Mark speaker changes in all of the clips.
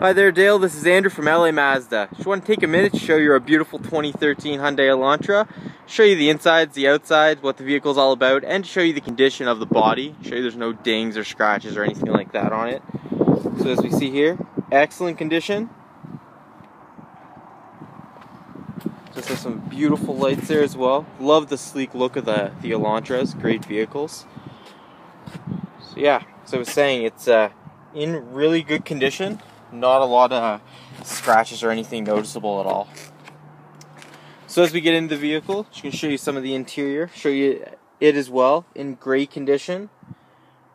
Speaker 1: Hi there Dale, this is Andrew from LA Mazda. Just want to take a minute to show you our beautiful 2013 Hyundai Elantra, show you the insides, the outsides, what the vehicle is all about, and show you the condition of the body, show you there's no dings or scratches or anything like that on it. So as we see here, excellent condition. Just has some beautiful lights there as well. Love the sleek look of the, the Elantras, great vehicles. So yeah, so I was saying it's uh, in really good condition not a lot of scratches or anything noticeable at all. So as we get into the vehicle, going to show you some of the interior, show you it as well in great condition.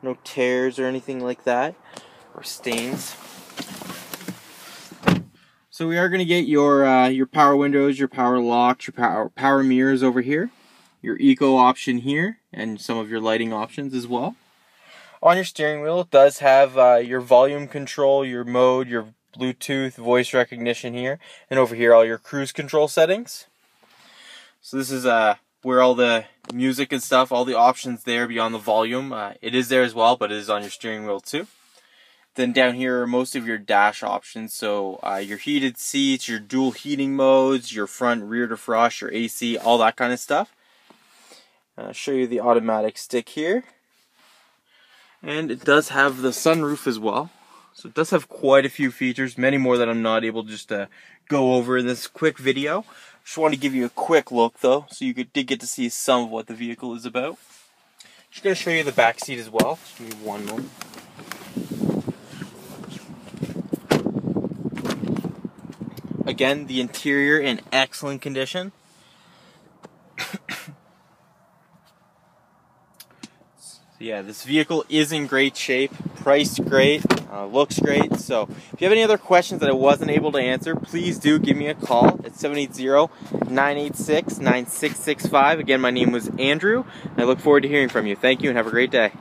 Speaker 1: No tears or anything like that, or stains. So we are going to get your uh, your power windows, your power locks, your power power mirrors over here, your eco option here, and some of your lighting options as well on your steering wheel, it does have uh, your volume control, your mode, your Bluetooth, voice recognition here, and over here all your cruise control settings. So this is uh, where all the music and stuff, all the options there beyond the volume. Uh, it is there as well, but it is on your steering wheel too. Then down here are most of your dash options. So uh, your heated seats, your dual heating modes, your front rear defrost, your AC, all that kind of stuff. I'll uh, show you the automatic stick here. And it does have the sunroof as well. So it does have quite a few features, many more that I'm not able to just to go over in this quick video. Just want to give you a quick look though, so you did get to see some of what the vehicle is about. Just going to show you the back seat as well. Just give me one moment. Again, the interior in excellent condition. Yeah, this vehicle is in great shape, priced great, uh, looks great. So if you have any other questions that I wasn't able to answer, please do give me a call at 780-986-9665. Again, my name was Andrew. I look forward to hearing from you. Thank you and have a great day.